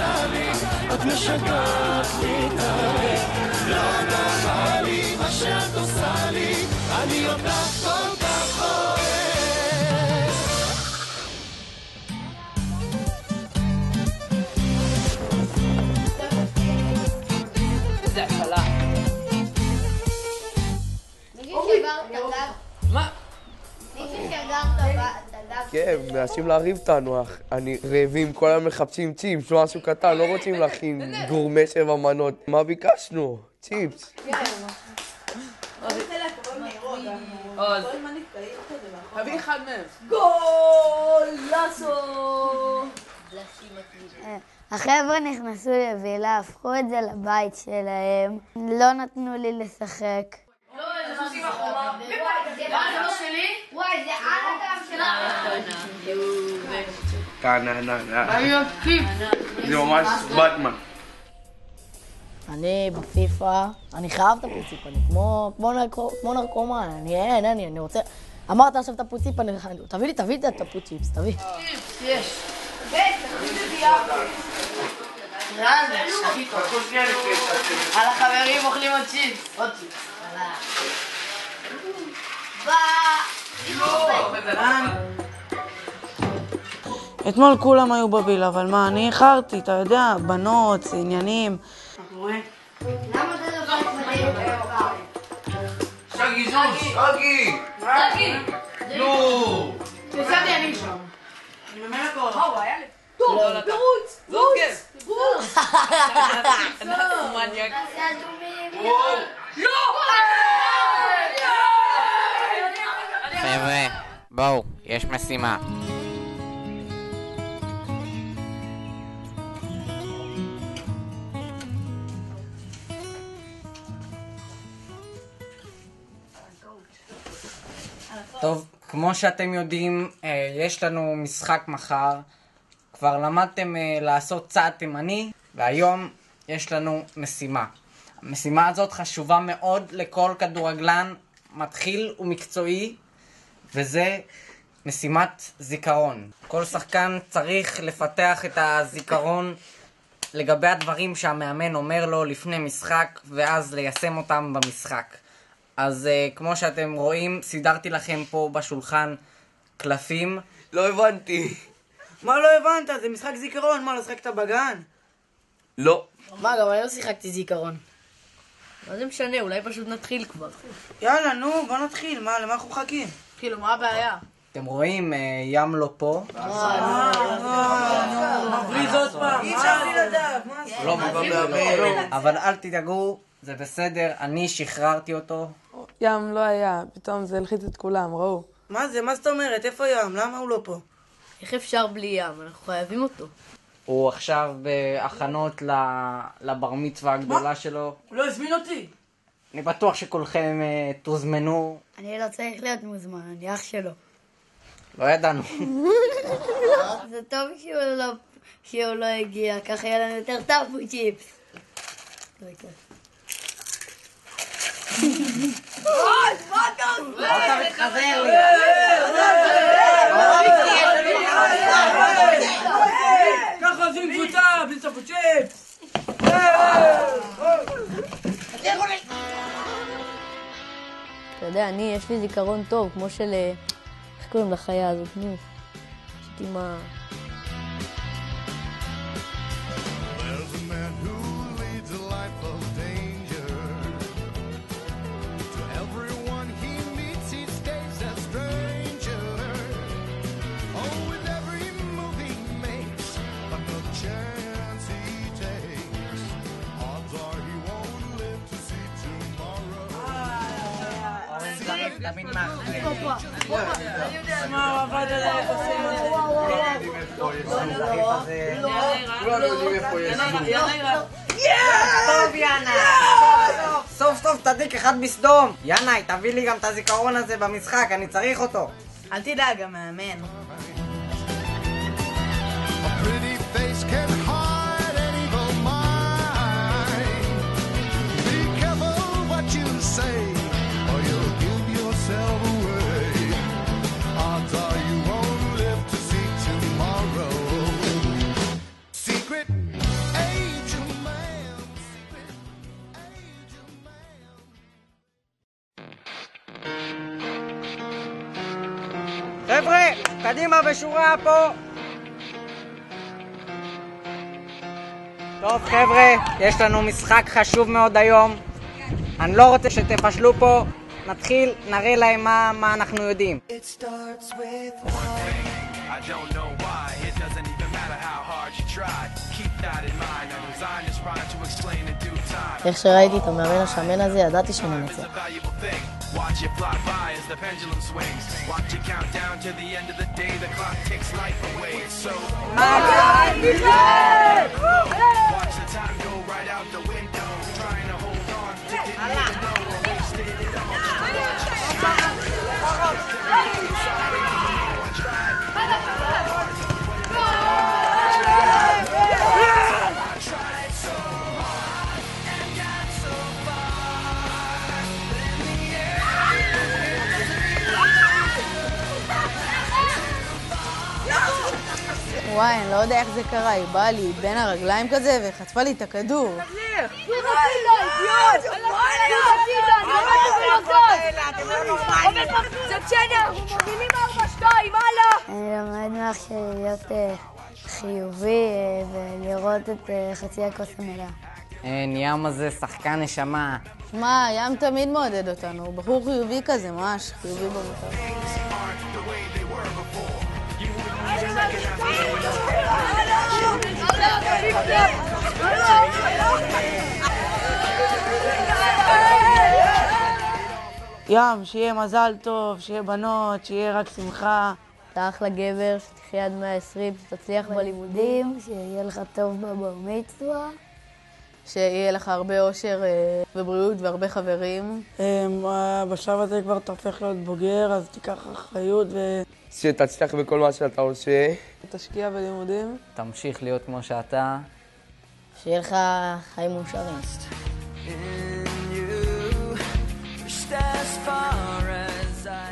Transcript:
עושה לי את משגעת לי את הלב לא נורמלי מה שאת עושה לי? אני אותך כל כן, מנסים להריב אותנו, אני רעבים, כל היום מחפשים צ'יפס, משהו קטן, לא רוצים להכין גורמה שבע מנות. מה ביקשנו? צ'יפס. תביא אחד מהם. החבר'ה נכנסו לווילה, הפכו את זה לבית שלהם, לא נתנו לי לשחק. מה, זה לא שלי? וואי, זה הגב זה ממש בטמן. אני בפיפא, אני חייב את הפוציפ, אני כמו, כמו, נרקו, כמו נרקומן, אני אין, אין לי, אני רוצה... אמרת עכשיו את הפוציפ, אני... תביא לי, תביא לי את הפוציפס, תביא. יש. על החברים אוכלים עוד צ'יפס. עוד צ'יפס. אתמול כולם היו בביל, אבל מה, אני איחרתי, אתה יודע, בנות, עניינים. שגי זוס, שגי! טאקי! נו! ישבתי אני שם. אני אדומים. חבר'ה, בואו, יש משימה. טוב, כמו שאתם יודעים, אה, יש לנו משחק מחר. כבר למדתם אה, לעשות צעד תימני, והיום יש לנו משימה. המשימה הזאת חשובה מאוד לכל כדורגלן מתחיל ומקצועי, וזה משימת זיכרון. כל שחקן צריך לפתח את הזיכרון לגבי הדברים שהמאמן אומר לו לפני משחק, ואז ליישם אותם במשחק. אז uh, כמו שאתם רואים, סידרתי לכם פה בשולחן קלפים. לא הבנתי. מה לא הבנת? זה משחק זיכרון, מה, לא שחקת בגן? לא. מה, גם אני לא שיחקתי זיכרון. מה זה משנה, אולי פשוט נתחיל כבר. יאללה, נו, בוא נתחיל, מה, למה אנחנו מחכים? כאילו, מה הבעיה? אתם רואים, uh, ים לא פה. מבריז עוד פעם. אי אפשר בלעדיו, מה זה? לא. אבל אל תדאגו, זה בסדר, אני שחררתי אותו. ים לא היה, פתאום זה הלחיץ את כולם, ראו. מה זה, מה זאת אומרת? איפה ים? למה הוא לא פה? איך אפשר בלי ים? אנחנו חייבים אותו. הוא עכשיו בהכנות ל- לבר מצווה הגדולה שלו. הוא לא הזמין אותי. אני בטוח שכולכם uh, תוזמנו. אני לא צריך להיות מוזמן, אני אח שלו. לא ידענו. זה טוב שהוא לא- שהוא לא הגיע, ככה יהיה לנו יותר טאפו צ'יפס. אתה יודע, אני, יש לי זיכרון טוב, כמו של... אה, איך קוראים לחיה הזאת? נו. עם ה... תבין מה. מה, הוא עבד? כולנו יודעים איפה יש זוג. טוב יאנה. סוף סוף צדיק אחד בסדום! ינאי, תביא לי גם את הזיכרון הזה במשחק, אני צריך אותו. אל תדאג, המאמן. חבר'ה, קדימה בשורה פה! טוב חבר'ה, יש לנו משחק חשוב מאוד היום. אני לא רוצה שתפשלו פה. נתחיל, נראה להם מה, מה אנחנו יודעים. איך שראיתי את המאמן השמן הזה, ידעתי שננצח. Watch it fly by as the pendulum swings. Watch it count down to the end of the day. The clock takes life away. It's so. Watch יודע איך זה קרה, היא באה לי בין הרגליים כזה וחטפה לי את הכדור. אני לומד מאח שלי להיות אה, חיובי אה, ולראות את אה, חצי הכוס המלאה. אין, ים הזה שחקן נשמה. שמע, ים תמיד מעודד אותנו, הוא בחור חיובי כזה, ממש חיובי במותר. ים, שיהיה מזל טוב, שיהיה בנות, שיהיה רק שמחה. אתה אחלה גבר, שתחיה עד 120, שתצליח בלימודים, שיהיה לך טוב בבר מצווה. שיהיה לך הרבה אושר אה, ובריאות והרבה חברים. אמ, אה, בשלב הזה כבר אתה הופך להיות בוגר, אז תיקח אחריות שתצליח בכל מה שאתה עושה. ותשקיע בלימודים. תמשיך להיות כמו שאתה. שיהיה לך חיים מאושרים. as far as I